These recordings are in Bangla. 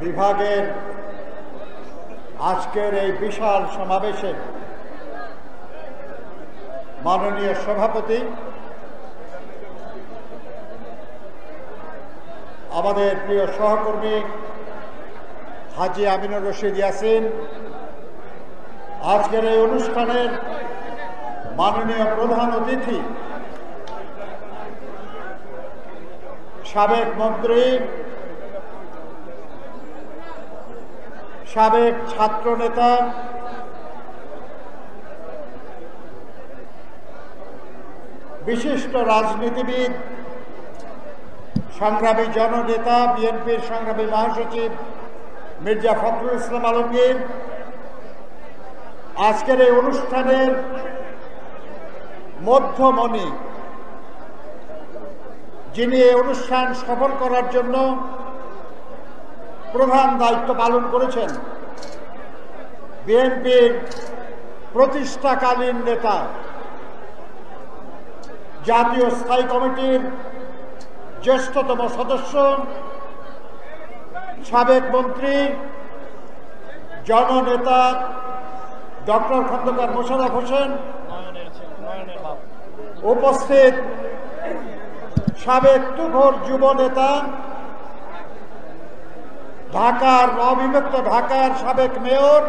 বিভাগের আজকের এই বিশাল সমাবেশে মাননীয় সভাপতি, আমাদের প্রিয় সহকর্মী হাজি আমিনুর রশিদ ইয়াসিন, আজকের এই অনুষ্ঠানের মাননীয় প্রধান অতিথি, সাবেক মন্ত্রী সাবেক ছাত্র নেতা। বিশিষ্ট রাজনীতিবিদ, সংগ্রামী জননেতা, বিএনপির সংগ্রামী মহাসচিব মির্জা ফখরুল ইসলাম আলমগীর। আজকের এই অনুষ্ঠানের মধ্যমণি যিনি এই অনুষ্ঠান সফল করার জন্য প্রধান দায়িত্ব পালন করেছেন বিএনপির প্রতিষ্ঠাকালীন নেতা, জাতীয় স্থায়ী কমিটির জ্যেষ্ঠতম সদস্য, সাবেক মন্ত্রী, জননেতা ডক্টর খন্দকার মোশারফ হোসেন, উপস্থিত সাবেক তুঘর যুব নেতা ঢাকার অবিভক্ত ঢাকার সাবেক মেয়র,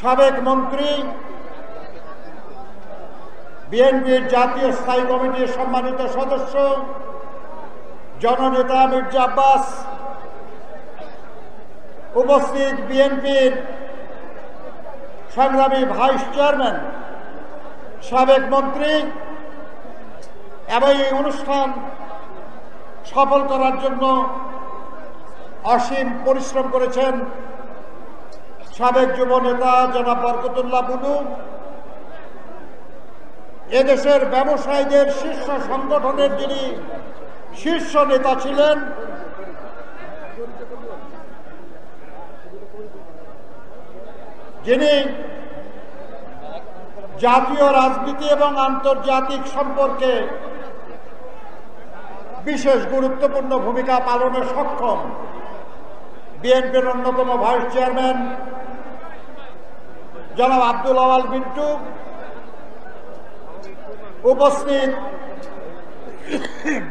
সাবেক মন্ত্রী, বিএনপির জাতীয় স্থায়ী কমিটির সম্মানিত সদস্য, জননেতা মির্জা আব্বাস, উপস্থিত বিএনপির সংগ্রামী ভাইস চেয়ারম্যান, সাবেক মন্ত্রী, এবং এই অনুষ্ঠান সফল করার জন্য অসীম পরিশ্রম করেছেন সাবেক যুব নেতা জনাব বরকতুল্লাহ বুলু এদেশের ব্যবসায়ীদের শীর্ষ সংগঠনের যিনি শীর্ষ নেতা ছিলেন, যিনি জাতীয় রাজনীতি এবং আন্তর্জাতিক সম্পর্কে বিশেষ গুরুত্বপূর্ণ ভূমিকা পালনে সক্ষম। বিএনপির অন্যতম ভাইস চেয়ারম্যান জনাব আব্দুল আওয়াল বিন্টু, উপস্থিত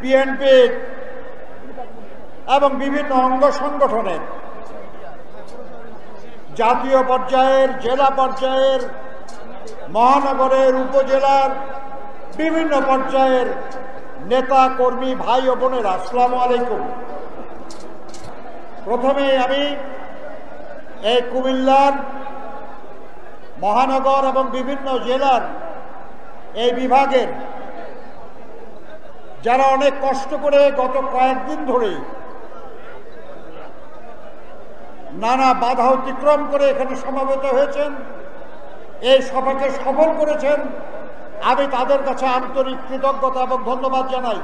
বিএনপির এবং বিভিন্ন অঙ্গ সংগঠনের জাতীয় পর্যায়ের, জেলা পর্যায়ের, মহানগরের, উপজেলার বিভিন্ন পর্যায়ের নেতা, কর্মী, ভাই ও বোনেরা, আসসালাম আলাইকুম। প্রথমে আমি এই কুমিল্লার মহানগর এবং বিভিন্ন জেলার এই বিভাগের, যারা অনেক কষ্ট করে গত কয়েকদিন ধরে নানা বাধা অতিক্রম করে এখানে সমাবেত হয়েছেন, এই সভাকে সফল করেছেন, আমি তাদের কাছে আন্তরিক কৃতজ্ঞতা এবং ধন্যবাদ জানাই।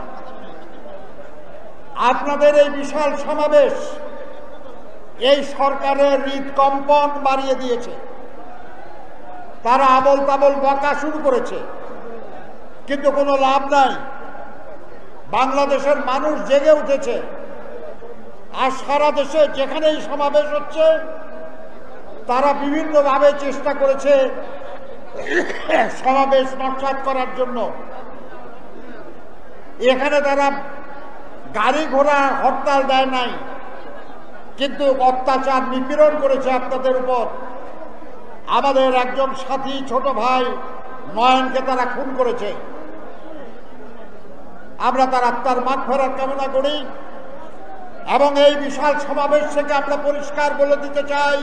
আপনাদের এই বিশাল সমাবেশ এই সরকারের হৃদকম্পন বাড়িয়ে দিয়েছে। তারা আবল তাবল বকা শুরু করেছে। কিন্তু কোনো লাভ নাই। বাংলাদেশের মানুষ জেগে উঠেছে। আর সারা দেশে যেখানেই সমাবেশ হচ্ছে, তারা বিভিন্নভাবে চেষ্টা করেছে সমাবেশ নস্বাত করার জন্য। এখানে তারা গাড়ি ঘোড়া হরতাল দেয় নাই। কিন্তু অত্যাচার নিপীড়ন করেছে আপনাদের উপর। আমাদের একজন সাথী ছোট ভাই নয়নকে তারা খুন করেছে। আমরা তার আত্মার মাঠ ফেরার কামনা করি এবং এই বিশাল সমাবেশ থেকে আমরা পরিষ্কার বলে দিতে চাই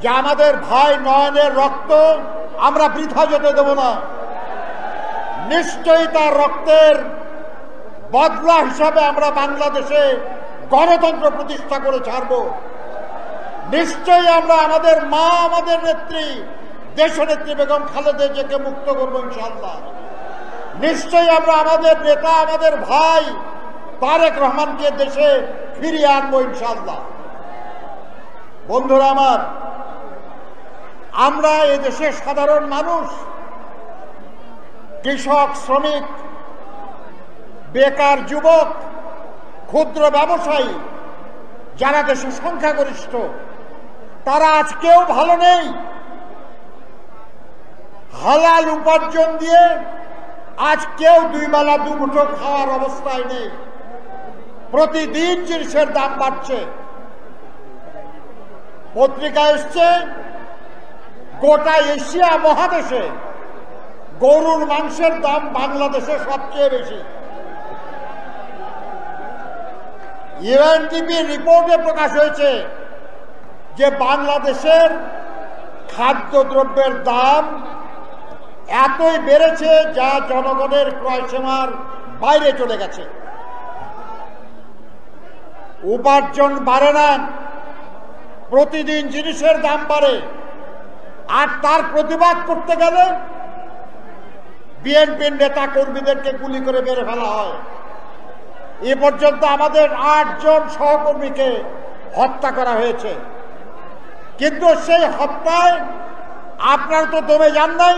যে আমাদের ভাই নয়নের রক্ত আমরা বৃথা যেতে দেব না। নিশ্চয়ই তার রক্তের বদলা হিসাবে আমরা বাংলাদেশে গণতন্ত্র প্রতিষ্ঠা করে ছাড়ব। নিশ্চয়ই আমরা আমাদের মা, আমাদের নেত্রী, দেশনেত্রী বেগম খালেদা জিয়াকে মুক্ত করব ইনশাল্লাহ নিশ্চয়ই আমরা আমাদের নেতা, আমাদের ভাই তারেক রহমানকে দেশে ফিরিয়ে আনব ইনশাল্লাহ বন্ধুরা আমার, আমরা এ দেশের সাধারণ মানুষ, কৃষক, শ্রমিক, বেকার যুবক ক্ষুদ্র ব্যবসায়ী, যারা দেশের সংখ্যাগরিষ্ঠ, তারা আজকেও ভালো নেই। হালাল উপার্জন দিয়ে আজ কেউ দুই বেলা দুমুঠো খাওয়ার অবস্থায় নেই। প্রতিদিন জিনিসের দাম বাড়ছে। পত্রিকা এসছে, গোটা এশিয়া মহাদেশে গরুর মাংসের দাম বাংলাদেশে সবচেয়ে বেশি। ইউএনডিপি রিপোর্টে প্রকাশ হয়েছে যে বাংলাদেশের খাদ্যদ্রব্যের দাম এতই বেড়েছে যা জনগণের ক্রয় সীমার বাইরে চলে গেছে। উপার্জন বাড়ে না, প্রতিদিন জিনিসের দাম বাড়ে, আর তার প্রতিবাদ করতে গেলে বিএনপির নেতা কর্মীদেরকে গুলি করে মেরে ফেলা হয়। এ পর্যন্ত আমাদের আটজন সহকর্মীকে হত্যা করা হয়েছে। কিন্তু সেই হত্যায় আপনার তো দমে যান নাই,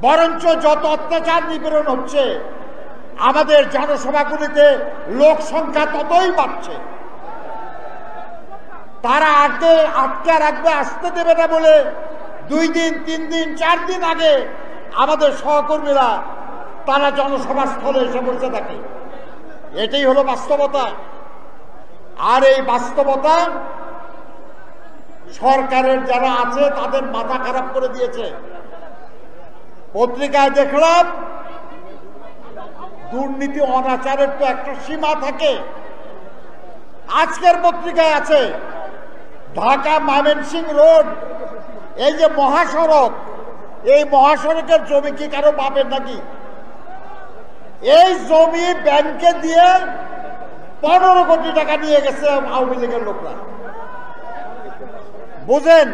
বরঞ্চ যত অত্যাচার নিপীড়ন হচ্ছে, আমাদের জনসভাগুলিতে লোক সংখ্যা ততই বাড়ছে। তারা আটকে আটকে রাখবে, আসতে দেবে না বলে দুই দিন, তিন দিন, চার দিন আগে আমাদের সহকর্মীরা তারা জনসভা স্থলে এসে বসে থাকে। এটাই হলো বাস্তবতা। আর এই বাস্তবতা সরকারের যারা আছে, তাদের মাথা খারাপ করে দিয়েছে। পত্রিকায় দেখলাম, দুর্নীতি, অনাচারের তো একটা সীমা থাকে। আজকের পত্রিকায় আছে, ঢাকা ময়মনসিং রোড, এই যে মহাসড়ক, এই মহাসড়কের জমি কি কারও পাবেন নাকি? এই জমি ব্যাংকে দিয়ে পনেরো কোটি টাকা নিয়ে গেছে আওয়ামী লীগের লোকরা। বুঝেন,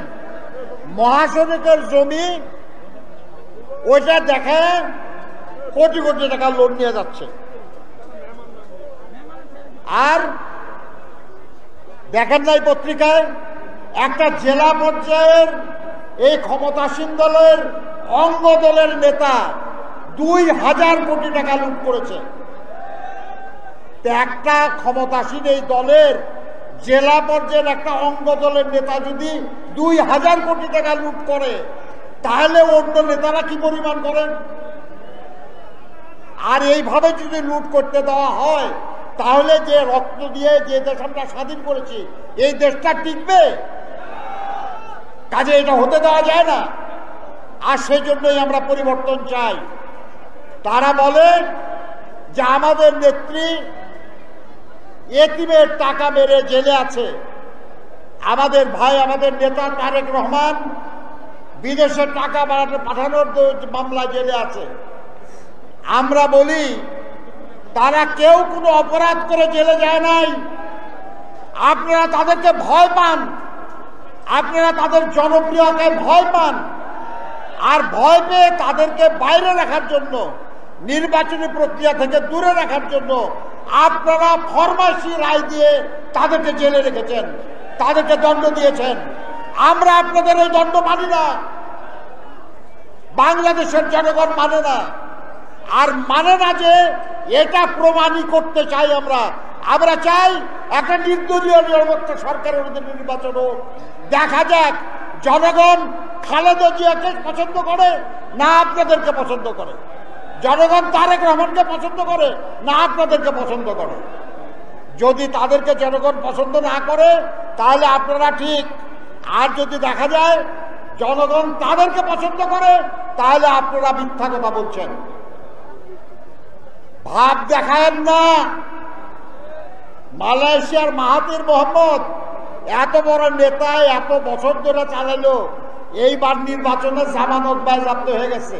মহাসড়কের জমি, ওইটা দেখে কোটি কোটি টাকা লোন নিয়ে যাচ্ছে। আর দেখেন নাই পত্রিকায়, একটা জেলা পর্যায়ের এই ক্ষমতাসীন দলের অঙ্গ দলের নেতা দুই হাজার কোটি টাকা লুট করেছে। একটা ক্ষমতাসীন এই দলের জেলা পর্যায়ের একটা অঙ্গ দলের নেতা যদি দুই হাজার কোটি টাকা লুট করে, তাহলে অন্য নেতারা কি পরিমাণ করেন? আর এইভাবে যদি লুট করতে দেওয়া হয়, তাহলে যে রক্ত দিয়ে যে দেশ আমরা স্বাধীন করেছি, এই দেশটা টিকবে? কাজে এটা হতে দেওয়া যায় না। আর সেই জন্যই আমরা পরিবর্তন চাই। তারা বলেন যে আমাদের নেত্রী এতিমের টাকা মেরে জেলে আছে। আমাদের ভাই, আমাদের নেতা তারেক রহমান বিদেশে টাকা বাড়াতে পাঠানোর মামলা জেলে আছে। আমরা বলি, তারা কেউ কোনো অপরাধ করে জেলে যায় নাই। আপনারা তাদেরকে ভয় পান। আপনারা তাদের জনপ্রিয়তায় ভয় পান। আর ভয় পেয়ে তাদেরকে বাইরে রাখার জন্য নির্বাচনী প্রক্রিয়া থেকে দূরে রাখার জন্য আপনারা ফরমাসি রায় দিয়ে তাদেরকে জেলে রেখেছেন, তাদেরকে দণ্ড দিয়েছেন। আমরা আপনাদের ওই দণ্ড মানি না। বাংলাদেশের জনগণ মানে না। আর মানে না যে এটা প্রমাণই করতে চাই আমরা। আমরা চাই একটা নির্দলীয় নিরপেক্ষ সরকারের অধীনে নির্বাচন হোক। দেখা যাক, জনগণ খালেদা জিয়াকে পছন্দ করে না আপনাদেরকে পছন্দ করে। জনগণ তারেক রহমানকে পছন্দ করে, না আপনাদেরকে পছন্দ করে। যদি তাদেরকে জনগণ পছন্দ না করে, তাহলে আপনারা ঠিক। আর যদি দেখা যায় জনগণ তাদেরকে পছন্দ করে, তাহলে আপনারা মিথ্যা কথা বলছেন। ভাব দেখায়েন না। মালয়েশিয়ার মাহাতির মোহাম্মদ, এত বড় নেতা, এত বছর ধরে চালালো এইবার নির্বাচনে জামানত বাজেয়াপ্ত হয়ে গেছে।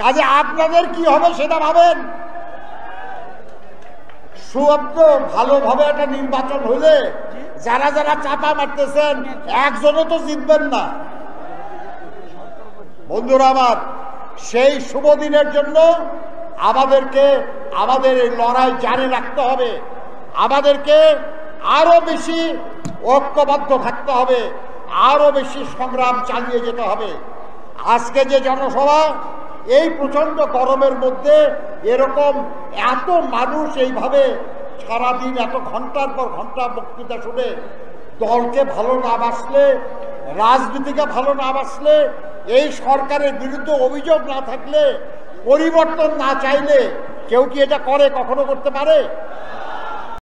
কাজে আপনাদের কি হবে সেটা ভাবেন? সুব্দ ভালোভাবে একটা নির্বাচন হলে যারা যারা চাপা মারতেছেন, একজনও তো জিতবেন না। বন্ধুরা আমার, সেই শুভ দিনের জন্য আমাদেরকে, আমাদের এই লড়াই জারি রাখতে হবে। আমাদেরকে আরও বেশি ঐক্যবদ্ধ থাকতে হবে, আরও বেশি সংগ্রাম চালিয়ে যেতে হবে। আজকে যে জনসভা এই প্রচণ্ড গরমের মধ্যে এরকম এত মানুষ এইভাবে সারাদিন এত ঘণ্টার পর ঘণ্টা বক্তৃতা শুনে দলকে ভালো না বাসলে, রাজনীতিকে ভালো না বাসলে, এই সরকারের বিরুদ্ধে অভিযোগ না থাকলে, পরিবর্তন না চাইলে কেউ কি এটা করে, কখনো করতে পারে?